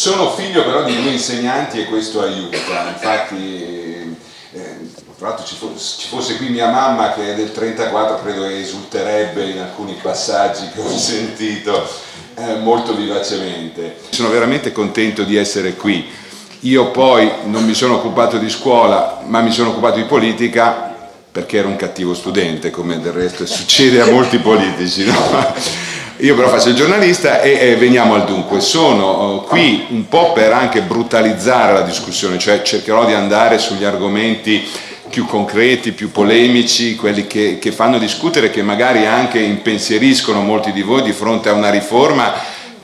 Sono figlio però di due insegnanti e questo aiuta, infatti eh, tra l'altro ci, ci, fosse qui mia mamma che è del 34 credo che esulterebbe in alcuni passaggi che ho sentito eh, molto vivacemente. Sono veramente contento di essere qui. Io poi non mi sono occupato di scuola ma mi sono occupato di politica perché ero un cattivo studente come del resto succede a molti politici. No? Io però faccio il giornalista e, e veniamo al dunque. Sono uh, qui un po' per anche brutalizzare la discussione, cioè cercherò di andare sugli argomenti più concreti, più polemici, quelli che, che fanno discutere, che magari anche impensieriscono molti di voi di fronte a una riforma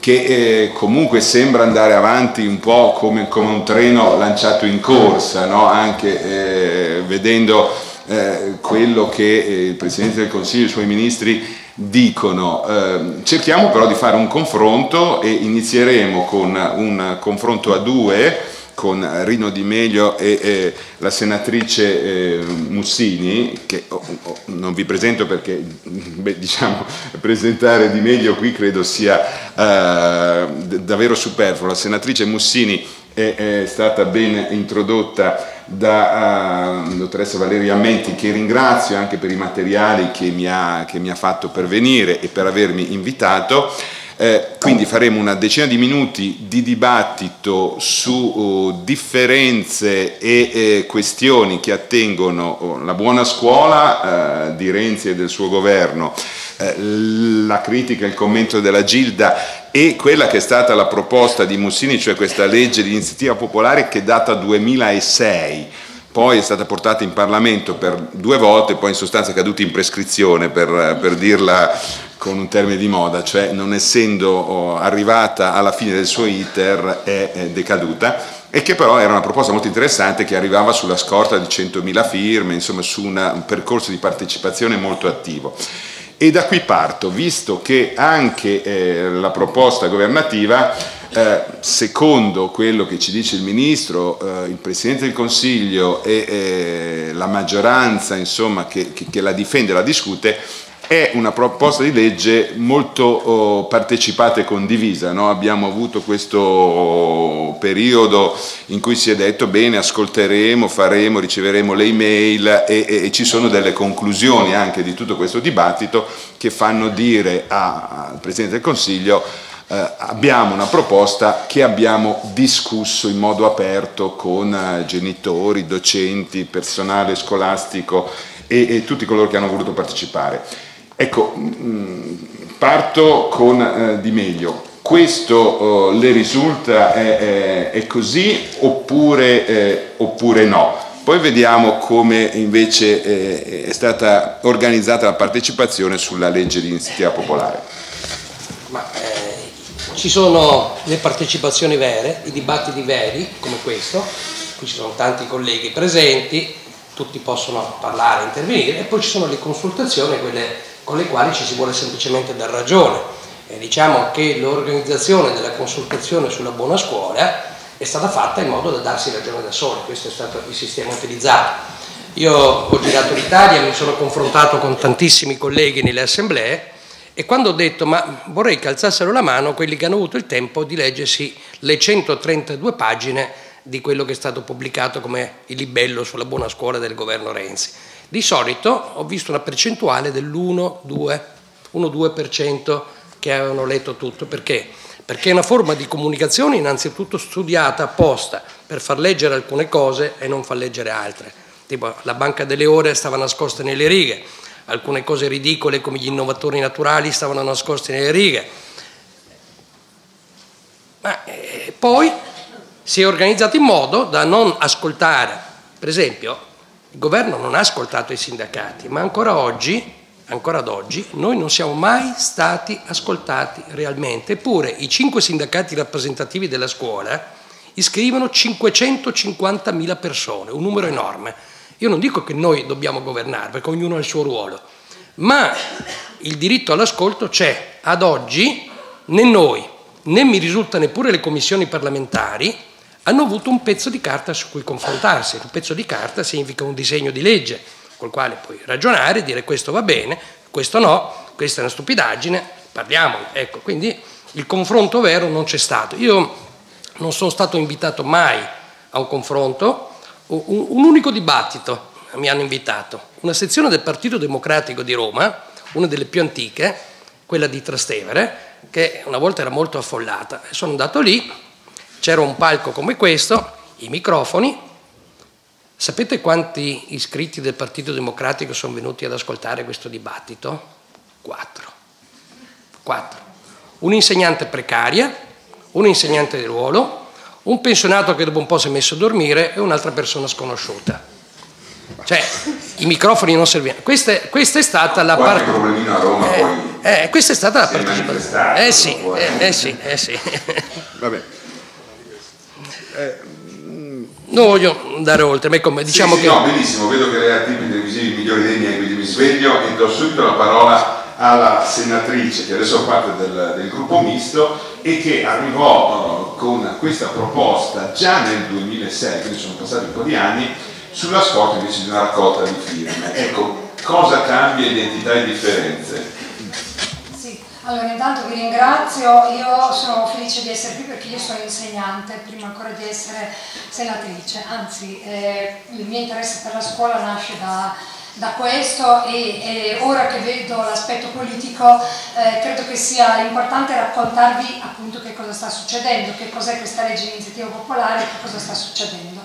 che eh, comunque sembra andare avanti un po' come, come un treno lanciato in corsa, no? anche eh, vedendo eh, quello che eh, il Presidente del Consiglio e i suoi ministri dicono eh, cerchiamo però di fare un confronto e inizieremo con un confronto a due con Rino Di Meglio e, e la senatrice eh, Mussini, che oh, oh, non vi presento perché beh, diciamo, presentare Di Meglio qui credo sia eh, davvero superfluo. La senatrice Mussini è, è stata ben introdotta da uh, dottoressa Valeria Menti che ringrazio anche per i materiali che mi, ha, che mi ha fatto pervenire e per avermi invitato. Eh, quindi faremo una decina di minuti di dibattito su uh, differenze e eh, questioni che attengono uh, la buona scuola uh, di Renzi e del suo governo, eh, la critica e il commento della Gilda e quella che è stata la proposta di Mussini, cioè questa legge di iniziativa popolare che data 2006, poi è stata portata in Parlamento per due volte, poi in sostanza è caduta in prescrizione per, per dirla con un termine di moda, cioè non essendo oh, arrivata alla fine del suo iter è, decaduta e che però era una proposta molto interessante che arrivava sulla scorta di 100.000 firme, insomma su una, un percorso di partecipazione molto attivo. E da qui parto, visto che anche eh, la proposta governativa, eh, secondo quello che ci dice il Ministro, eh, il Presidente del Consiglio e eh, la maggioranza insomma, che, che, che la difende e la discute, è una proposta di legge molto oh, partecipata e condivisa, no? abbiamo avuto questo periodo in cui si è detto bene ascolteremo, faremo, riceveremo le email e, e, e ci sono delle conclusioni anche di tutto questo dibattito che fanno dire al Presidente del Consiglio eh, abbiamo una proposta che abbiamo discusso in modo aperto con eh, genitori, docenti, personale scolastico e, e tutti coloro che hanno voluto partecipare. Ecco, mm, parto con eh, Di Meglio. Questo oh, le risulta è, è, è così oppure, eh, oppure, no? Poi vediamo come invece eh, è stata organizzata la partecipazione sulla legge di iniziativa popolare. Ma, eh, ci sono le partecipazioni vere, i dibattiti veri come questo, qui ci sono tanti colleghi presenti, tutti possono parlare, intervenire e poi ci sono le consultazioni, quelle con le quali ci si vuole semplicemente dar ragione. E diciamo che l'organizzazione della consultazione sulla buona scuola è stata fatta in modo da darsi ragione da soli, questo è stato il sistema utilizzato. Io ho girato l'Italia, mi sono confrontato con tantissimi colleghi nelle assemblee e quando ho detto ma vorrei che alzassero la mano quelli che hanno avuto il tempo di leggersi le 132 pagine di quello che è stato pubblicato come il libello sulla buona scuola del governo Renzi. Di solito ho visto una percentuale dell'1-2% che avevano letto tutto. Perché? Perché è una forma di comunicazione innanzitutto studiata apposta per far leggere alcune cose e non far leggere altre. Tipo la banca delle ore stava nascosta nelle righe, alcune cose ridicole come gli innovatori naturali stavano nascoste nelle righe. Ma eh, poi si è organizzato in modo da non ascoltare, per esempio, il governo non ha ascoltato i sindacati, ma ancora oggi, ancora ad oggi, noi non siamo mai stati ascoltati realmente. Eppure i cinque sindacati rappresentativi della scuola iscrivono 550.000 persone, un numero enorme. Io non dico che noi dobbiamo governare, perché ognuno ha il suo ruolo, ma il diritto all'ascolto c'è. Ad oggi né noi, né mi risulta neppure le commissioni parlamentari hanno avuto un pezzo di carta su cui confrontarsi. Un pezzo di carta significa un disegno di legge col quale puoi ragionare, dire questo va bene, questo no, questa è una stupidaggine, parliamone. Ecco, quindi il confronto vero non c'è stato. Io non sono stato invitato mai a un confronto, un, un unico dibattito mi hanno invitato. Una sezione del Partito Democratico di Roma, una delle più antiche, quella di Trastevere, che una volta era molto affollata. Sono andato lì, c'era un palco come questo, i microfoni. Sapete quanti iscritti del Partito Democratico sono venuti ad ascoltare questo dibattito? Quattro. Quattro. Un'insegnante precaria, un insegnante di ruolo, un pensionato che dopo un po' si è messo a dormire e un'altra persona sconosciuta. Cioè, i microfoni non servivano. Questa, questa è stata la parte. eh. Eh, questa è stata la partecipazione. Eh sì, eh, eh sì, eh sì. Vabbè. Eh, non voglio andare oltre, ma come diciamo sì, che. no, benissimo, vedo che lei ha tipi televisivi migliori dei miei, quindi mi sveglio e do subito la parola alla senatrice che adesso fa parte del, del, gruppo misto e che arrivò uh, con questa proposta già nel 2006, quindi sono passati un po' di anni, sulla scorta invece di una raccolta di firme. Ecco, cosa cambia identità e differenze? Allora intanto vi ringrazio, io sono felice di essere qui perché io sono insegnante, prima ancora di essere senatrice, anzi eh, il mio interesse per la scuola nasce da da questo e, e, ora che vedo l'aspetto politico eh, credo che sia importante raccontarvi appunto che cosa sta succedendo, che cos'è questa legge di iniziativa popolare e che cosa sta succedendo.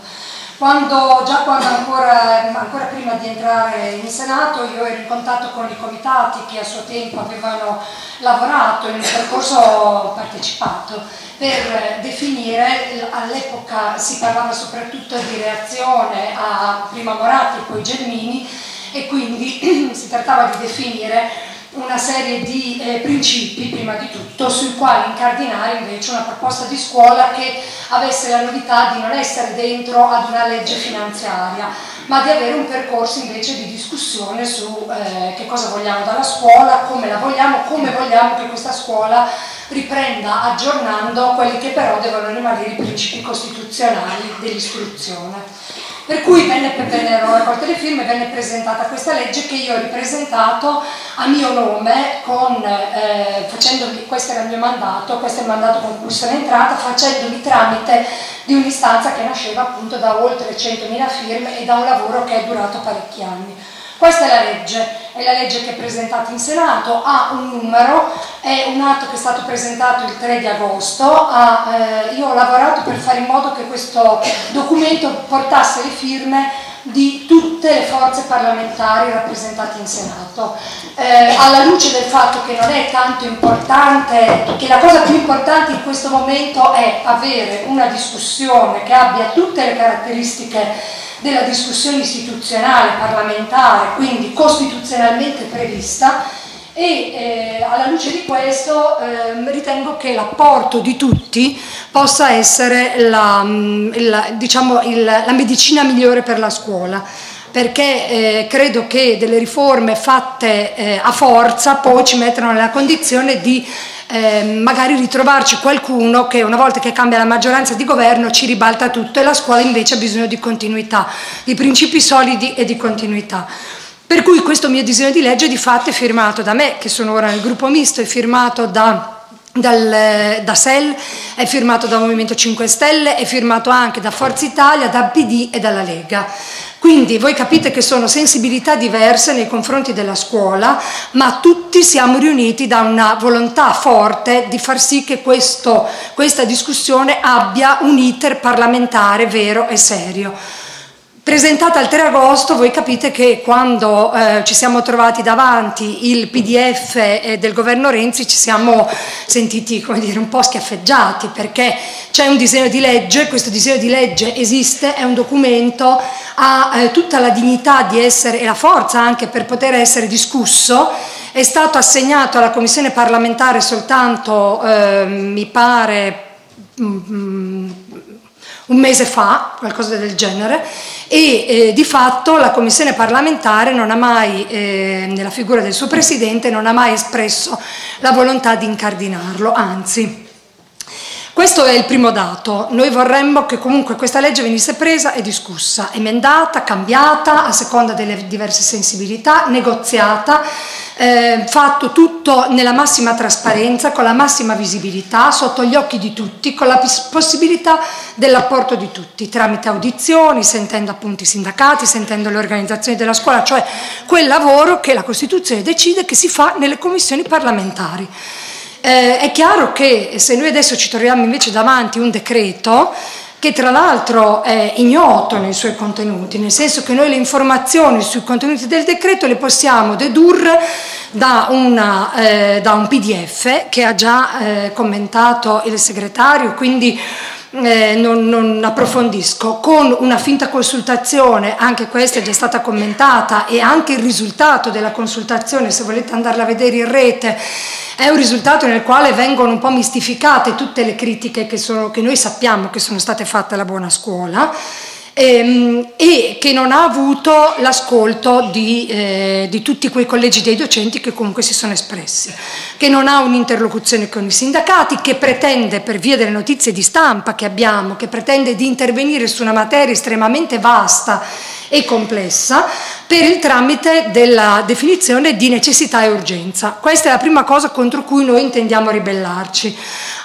Quando, già quando ancora, ancora, prima di entrare in Senato io ero in contatto con i comitati che a suo tempo avevano lavorato in un percorso partecipato per definire, all'epoca si parlava soprattutto di reazione a prima Moratti e poi Gelmini e quindi si trattava di definire una serie di eh, principi, prima di tutto, sui quali incardinare invece una proposta di scuola che avesse la novità di non essere dentro ad una legge finanziaria, ma di avere un percorso invece di discussione su eh, che cosa vogliamo dalla scuola, come la vogliamo, come vogliamo che questa scuola riprenda aggiornando quelli che però devono rimanere i principi costituzionali dell'istruzione. Per cui venne, vennero raccolte le firme, venne presentata questa legge che io ho ripresentato a mio nome, con, eh, facendomi, questo era il mio mandato, questo è il mandato con cui sono entrata, facendomi tramite di un'istanza che nasceva appunto da oltre 100.000 firme e da un lavoro che è durato parecchi anni. Questa è la legge, è la legge che è presentata in Senato, ha un numero, è un atto che è stato presentato il 3 di agosto, ha, eh, io ho lavorato per fare in modo che questo documento portasse le firme di tutte le forze parlamentari rappresentate in Senato. Eh, alla luce del fatto che non è tanto importante, che la cosa più importante in questo momento è avere una discussione che abbia tutte le caratteristiche della discussione istituzionale, parlamentare, quindi costituzionalmente prevista. E eh, alla luce di questo eh, ritengo che l'apporto di tutti possa essere la, mm, la, diciamo, il, la medicina migliore per la scuola perché eh, credo che delle riforme fatte eh, a forza poi ci mettono nella condizione di eh, magari ritrovarci qualcuno che una volta che cambia la maggioranza di governo ci ribalta tutto e la scuola invece ha bisogno di continuità, di principi solidi e di continuità. Per cui questo mio disegno di legge di fatto è firmato da me, che sono ora nel gruppo misto, è firmato da dal, da SEL, è firmato da Movimento 5 Stelle, è firmato anche da Forza Italia, da PD e dalla Lega. Quindi voi capite che sono sensibilità diverse nei confronti della scuola, ma tutti siamo riuniti da una volontà forte di far sì che questo, questa discussione abbia un iter parlamentare vero e serio. Presentata il 3 agosto, voi capite che quando eh, ci siamo trovati davanti il PDF eh, del governo Renzi ci siamo sentiti dire, un po' schiaffeggiati perché c'è un disegno di legge, questo disegno di legge esiste, è un documento, ha eh, tutta la dignità di essere e la forza anche per poter essere discusso, è stato assegnato alla Commissione parlamentare soltanto, eh, mi pare, mm, mm, un mese fa, qualcosa del genere, e eh, di fatto la commissione parlamentare non ha mai, eh, nella figura del suo presidente, non ha mai espresso la volontà di incardinarlo, anzi. Questo è il primo dato. Noi vorremmo che comunque questa legge venisse presa e discussa, emendata, cambiata a seconda delle diverse sensibilità, negoziata eh, fatto tutto nella massima trasparenza, con la massima visibilità, sotto gli occhi di tutti, con la possibilità dell'apporto di tutti, tramite audizioni, sentendo appunto i sindacati, sentendo le organizzazioni della scuola, cioè quel lavoro che la Costituzione decide che si fa nelle commissioni parlamentari. Eh, è chiaro che se noi adesso ci troviamo invece davanti un decreto, che tra l'altro è ignoto nei suoi contenuti, nel senso che noi le informazioni sui contenuti del decreto le possiamo dedurre da, una, eh, da un PDF che ha già eh, commentato il segretario, quindi eh, non, non, approfondisco, con una finta consultazione, anche questa è già stata commentata e anche il risultato della consultazione, se volete andarla a vedere in rete, è un risultato nel quale vengono un po' mistificate tutte le critiche che, sono, che noi sappiamo che sono state fatte alla buona scuola ehm, e che non ha avuto l'ascolto di, eh, di, tutti quei collegi dei docenti che comunque si sono espressi, che non ha un'interlocuzione con i sindacati, che pretende per via delle notizie di stampa che abbiamo, che pretende di intervenire su una materia estremamente vasta e complessa per il tramite della definizione di necessità e urgenza. Questa è la prima cosa contro cui noi intendiamo ribellarci.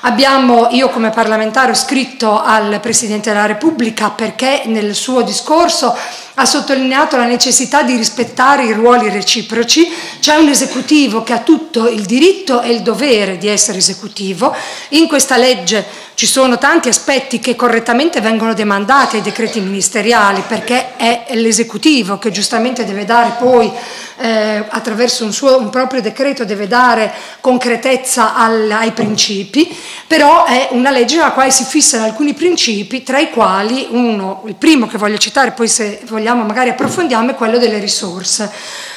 Abbiamo, io come parlamentare ho scritto al Presidente della Repubblica perché nel suo discorso ha sottolineato la necessità di rispettare i ruoli reciproci, c'è un esecutivo che ha tutto il diritto e il dovere di essere esecutivo, in questa legge ci sono tanti aspetti che correttamente vengono demandati ai decreti ministeriali perché è l'esecutivo che giustamente deve dare poi eh, attraverso un, suo, un, proprio decreto deve dare concretezza al, ai principi, però è una legge nella quale si fissano alcuni principi tra i quali uno, il primo che voglio citare, poi se vogliamo magari approfondiamo, è quello delle risorse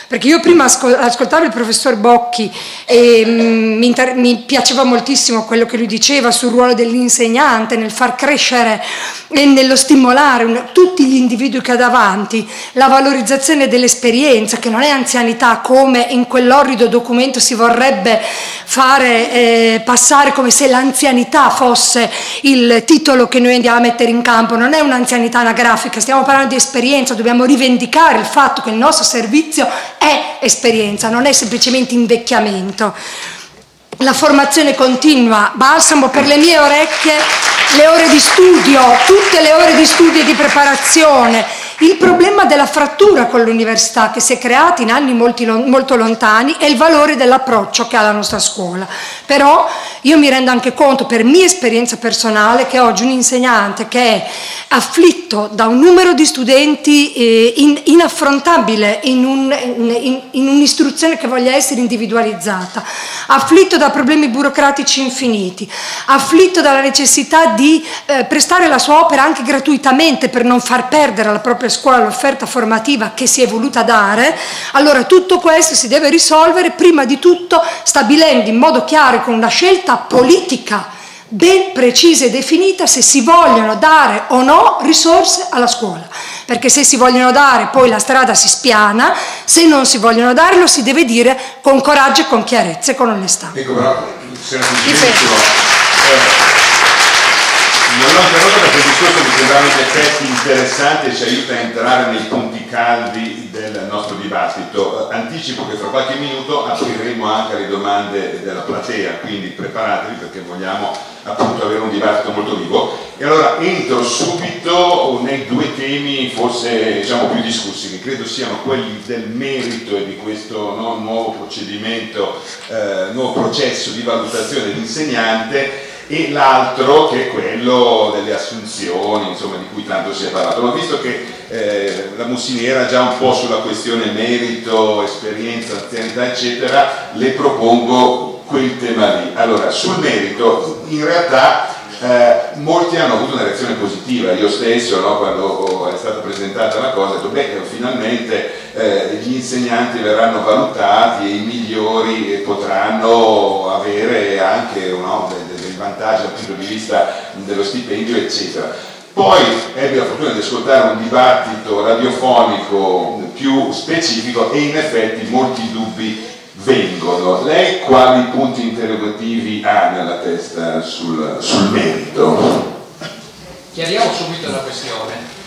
perché io prima ascoltavo il professor Bocchi e mm, mi, mi, piaceva moltissimo quello che lui diceva sul ruolo dell'insegnante nel far crescere e nello stimolare un, tutti gli individui che ha davanti, la valorizzazione dell'esperienza, che non è anzianità come in quell'orrido documento si vorrebbe fare eh, passare come se l'anzianità fosse il titolo che noi andiamo a mettere in campo, non è un'anzianità anagrafica, stiamo parlando di esperienza, dobbiamo rivendicare il fatto che il nostro servizio è esperienza, non è semplicemente invecchiamento. La formazione continua, balsamo per le mie orecchie, le ore di studio, tutte le ore di studio e di preparazione, il problema della frattura con l'università che si è creata in anni molti, molto lontani e il valore dell'approccio che ha la nostra scuola. Però io mi rendo anche conto, per mia esperienza personale, che oggi un insegnante che è afflitto da un numero di studenti eh, in, inaffrontabile in, un, in, in un'istruzione che voglia essere individualizzata, afflitto da problemi burocratici infiniti, afflitto dalla necessità di eh, prestare la sua opera anche gratuitamente per non far perdere alla propria scuola l'offerta formativa che si è voluta dare, allora tutto questo si deve risolvere prima di tutto stabilendo in modo chiaro con una scelta politica ben precisa e definita se si vogliono dare o no risorse alla scuola, perché se si vogliono dare poi la strada si spiana, se non si vogliono dare lo si deve dire con coraggio e con chiarezza e con onestà. Ecco però, non l'ho interrotto perché il discorso mi sembrava in effetti interessante e ci aiuta a entrare nei punti caldi del nostro dibattito. Anticipo che fra qualche minuto apriremo anche le domande della platea, quindi preparatevi perché vogliamo appunto avere un dibattito molto vivo. E allora entro subito nei due temi forse diciamo, più discussi, che credo siano quelli del merito e di questo no, nuovo procedimento, eh, nuovo processo di valutazione dell'insegnante e l'altro che è quello delle assunzioni, insomma, di cui tanto si è parlato. Ma visto che eh, la Mussini era già un po' sulla questione merito, esperienza, anzianità, eccetera, le propongo quel tema lì. Allora, sul merito, in realtà eh, molti hanno avuto una reazione positiva, io stesso no, quando è stata presentata la cosa ho detto beh finalmente eh, gli insegnanti verranno valutati e i migliori potranno avere anche no, vantaggi dal punto di vista dello stipendio, eccetera. Poi ebbe la fortuna di ascoltare un dibattito radiofonico più specifico e in effetti molti dubbi vengono. Lei quali punti interrogativi ha nella testa sul, sul merito? Chiariamo subito una questione.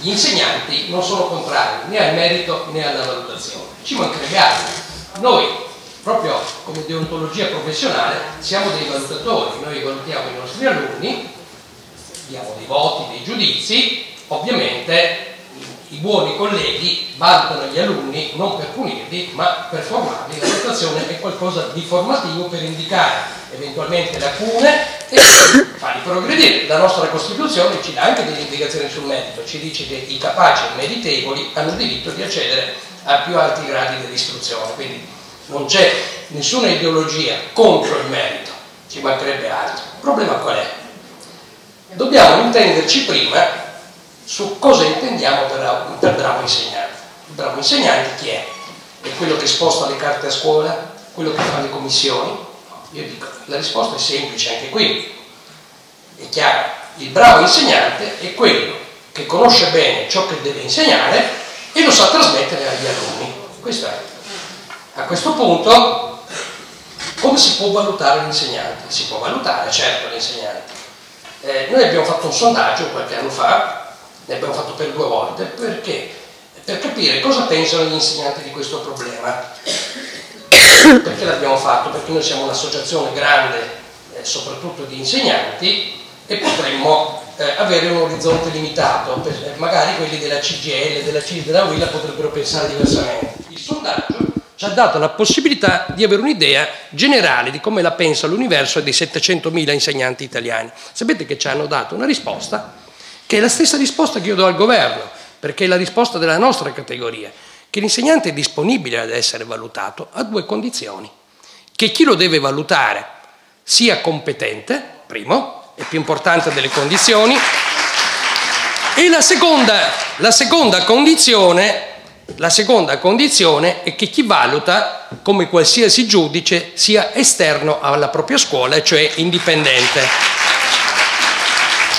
Gli insegnanti non sono contrari né al merito né alla valutazione, ci mancherebbe altro. Noi come deontologia professionale siamo dei valutatori, noi valutiamo i nostri alunni, diamo dei voti, dei giudizi, ovviamente i buoni colleghi valutano gli alunni non per punirli ma per formarli, la valutazione è qualcosa di formativo per indicare eventualmente lacune e farli progredire. La nostra Costituzione ci dà anche delle indicazioni sul merito, ci dice che i capaci e meritevoli hanno diritto di accedere a più alti gradi dell'istruzione, quindi non c'è nessuna ideologia contro il merito, ci mancherebbe altro. Il problema qual è? Dobbiamo intenderci prima su cosa intendiamo per, per bravo insegnante. Il bravo insegnante chi è? È quello che sposta le carte a scuola? Quello che fa le commissioni? Io dico, la risposta è semplice anche qui. È chiaro, il bravo insegnante è quello che conosce bene ciò che deve insegnare e lo sa trasmettere agli alunni. Questo è. A questo punto, come si può valutare l'insegnante? Si può valutare, certo, l'insegnante. Eh, noi abbiamo fatto un sondaggio qualche anno fa, ne abbiamo fatto per due volte, perché? Per capire cosa pensano gli insegnanti di questo problema. Perché l'abbiamo fatto? Perché noi siamo un'associazione grande, eh, soprattutto di insegnanti, e potremmo eh, avere un orizzonte limitato, per, eh, magari quelli della CGL, della CIS, della WILA potrebbero pensare diversamente. Il sondaggio ha dato la possibilità di avere un'idea generale di come la pensa l'universo dei 700.000 insegnanti italiani. Sapete che ci hanno dato una risposta che è la stessa risposta che io do al governo, perché è la risposta della nostra categoria, che l'insegnante è disponibile ad essere valutato a due condizioni, che chi lo deve valutare sia competente, primo, è più importante delle condizioni, e la seconda, la seconda condizione la seconda condizione è che chi valuta, come qualsiasi giudice, sia esterno alla propria scuola, cioè indipendente.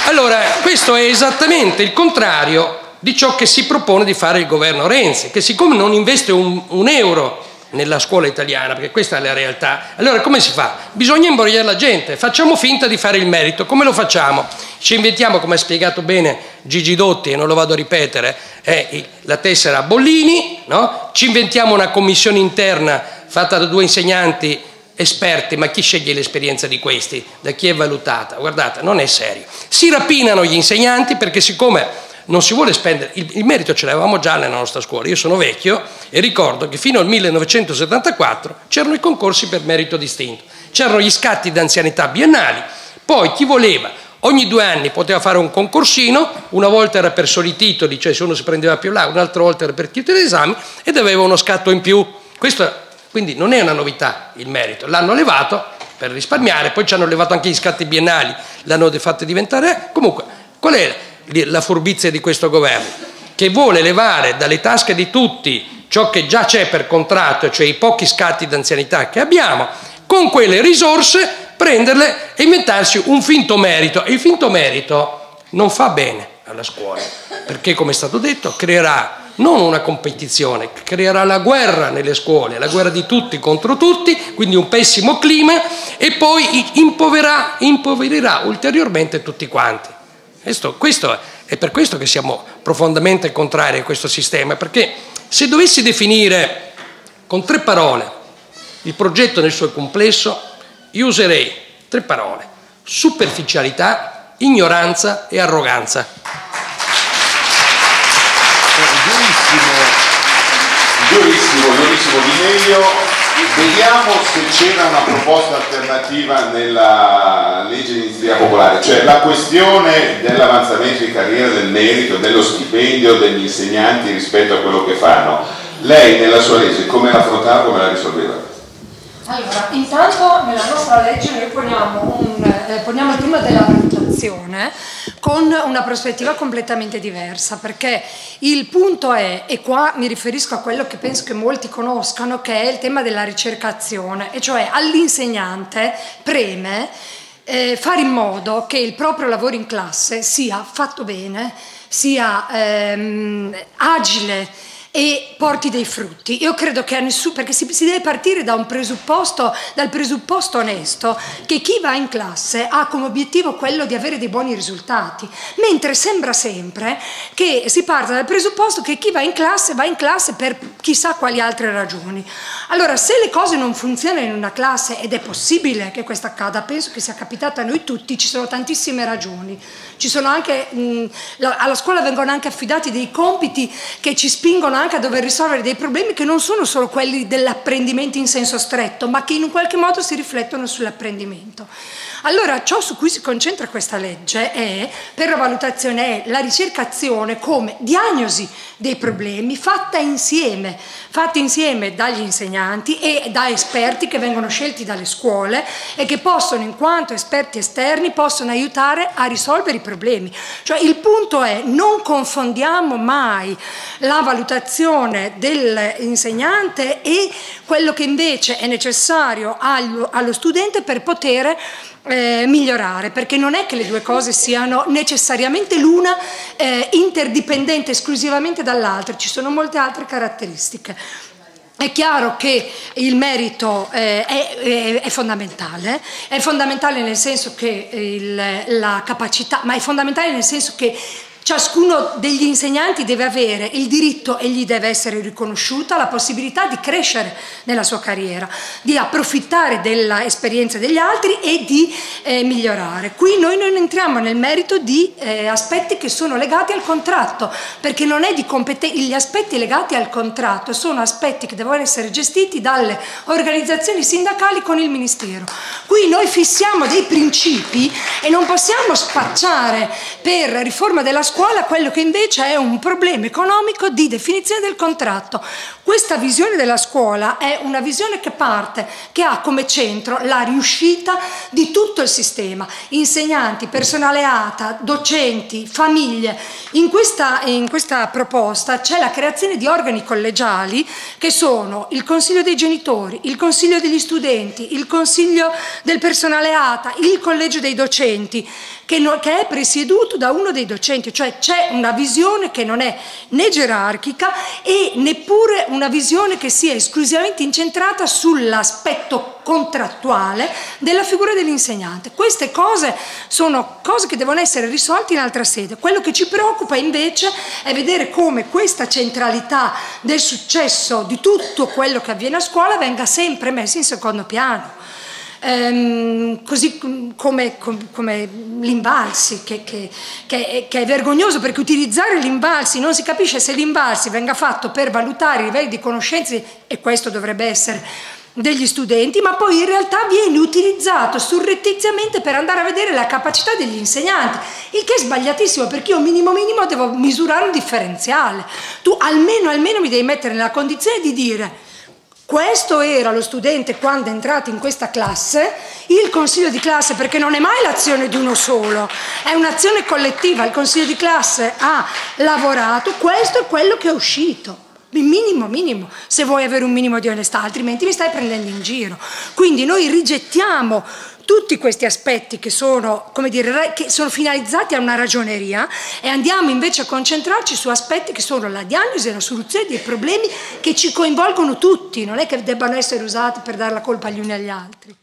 Allora, questo è esattamente il contrario di ciò che si propone di fare il governo Renzi, che siccome non investe un, un euro nella scuola italiana, perché questa è la realtà. Allora come si fa? Bisogna imbrogliare la gente, facciamo finta di fare il merito. Come lo facciamo? Ci inventiamo, come ha spiegato bene Gigi Dotti, e non lo vado a ripetere, eh, la tessera Bollini, no? ci inventiamo una commissione interna fatta da due insegnanti esperti, ma chi sceglie l'esperienza di questi? Da chi è valutata? Guardate, non è serio. Si rapinano gli insegnanti perché siccome non si vuole spendere, il, il merito ce l'avevamo già nella nostra scuola, io sono vecchio e ricordo che fino al 1974 c'erano i concorsi per merito distinto, c'erano gli scatti d'anzianità biennali, poi chi voleva? Ogni due anni poteva fare un concorsino, una volta era per soli titoli, cioè se uno si prendeva più là, un'altra volta era per titoli d'esame ed aveva uno scatto in più. Questo quindi non è una novità il merito, l'hanno levato per risparmiare, poi ci hanno levato anche gli scatti biennali, l'hanno fatto diventare... Comunque, qual è la furbizia di questo governo, che vuole levare dalle tasche di tutti ciò che già c'è per contratto, cioè i pochi scatti d'anzianità che abbiamo, con quelle risorse prenderle e inventarsi un finto merito. E il finto merito non fa bene alla scuola, perché come è stato detto creerà non una competizione, creerà la guerra nelle scuole, la guerra di tutti contro tutti, quindi un pessimo clima e poi impoverirà ulteriormente tutti quanti. Questo, questo è per questo che siamo profondamente contrari a questo sistema, perché se dovessi definire con tre parole il progetto nel suo complesso, io userei tre parole, superficialità, ignoranza e arroganza. Durissimo, durissimo, durissimo di meglio Vediamo se c'era una proposta alternativa nella legge di iniziativa popolare, cioè la questione dell'avanzamento di carriera, del merito, dello stipendio degli insegnanti rispetto a quello che fanno. Lei nella sua legge come l'affrontava, come la risolveva? Allora, intanto nella nostra legge noi poniamo, un, eh, poniamo il tema della valutazione con una prospettiva completamente diversa, perché il punto è, e qua mi riferisco a quello che penso che molti conoscano, che è il tema della ricercazione, e cioè all'insegnante preme eh, fare in modo che il proprio lavoro in classe sia fatto bene, sia ehm, agile, e porti dei frutti. Io credo che a nessuno, perché si, si deve partire da un presupposto, dal presupposto onesto che chi va in classe ha come obiettivo quello di avere dei buoni risultati, mentre sembra sempre che si parta dal presupposto che chi va in classe va in classe per chissà quali altre ragioni. Allora, se le cose non funzionano in una classe, ed è possibile che questo accada, penso che sia capitato a noi tutti, ci sono tantissime ragioni. Anche, mh, alla scuola vengono anche affidati dei compiti che ci spingono anche a dover risolvere dei problemi che non sono solo quelli dell'apprendimento in senso stretto, ma che in un qualche modo si riflettono sull'apprendimento. Allora, ciò su cui si concentra questa legge è, per la valutazione, è la ricercazione come diagnosi dei problemi fatta insieme, fatta insieme dagli insegnanti e da esperti che vengono scelti dalle scuole e che possono, in quanto esperti esterni, possono aiutare a risolvere i problemi. Cioè il punto è non confondiamo mai la valutazione dell'insegnante e quello che invece è necessario allo, allo studente per poter eh, migliorare, perché non è che le due cose siano necessariamente l'una eh, interdipendente esclusivamente dall'altra, ci sono molte altre caratteristiche. È chiaro che il merito eh, è, è, fondamentale, è fondamentale nel senso che il, la capacità, ma è fondamentale nel senso che Ciascuno degli insegnanti deve avere il diritto e gli deve essere riconosciuta la possibilità di crescere nella sua carriera, di approfittare dell'esperienza degli altri e di eh, migliorare. Qui noi non entriamo nel merito di eh, aspetti che sono legati al contratto, perché non è di competenza, gli aspetti legati al contratto sono aspetti che devono essere gestiti dalle organizzazioni sindacali con il Ministero. Qui noi fissiamo dei principi e non possiamo spacciare per riforma della scuola scuola quello che invece è un problema economico di definizione del contratto. Questa visione della scuola è una visione che parte, che ha come centro la riuscita di tutto il sistema, insegnanti, personale ATA, docenti, famiglie. In questa, in questa proposta c'è la creazione di organi collegiali che sono il consiglio dei genitori, il consiglio degli studenti, il consiglio del personale ATA, il collegio dei docenti che, no, che, è presieduto da uno dei docenti, cioè c'è una visione che non è né gerarchica e neppure una visione che sia esclusivamente incentrata sull'aspetto contrattuale della figura dell'insegnante. Queste cose sono cose che devono essere risolte in altra sede. Quello che ci preoccupa invece è vedere come questa centralità del successo di tutto quello che avviene a scuola venga sempre messa in secondo piano ehm, così come, come l'Invalsi, che, che, che, che, è vergognoso perché utilizzare l'Invalsi non si capisce se l'Invalsi venga fatto per valutare i livelli di conoscenze, e questo dovrebbe essere degli studenti, ma poi in realtà viene utilizzato surrettiziamente per andare a vedere la capacità degli insegnanti, il che è sbagliatissimo perché io minimo minimo devo misurare un differenziale. Tu almeno, almeno mi devi mettere nella condizione di dire questo era lo studente quando è entrato in questa classe, il consiglio di classe, perché non è mai l'azione di uno solo, è un'azione collettiva, il consiglio di classe ha lavorato, questo è quello che è uscito. Il minimo, minimo, se vuoi avere un minimo di onestà, altrimenti mi stai prendendo in giro. Quindi noi rigettiamo tutti questi aspetti che sono, dire, che sono, finalizzati a una ragioneria e andiamo invece a concentrarci su aspetti che sono la diagnosi e la soluzione dei problemi che ci coinvolgono tutti, non è che debbano essere usati per dare la colpa agli uni agli altri.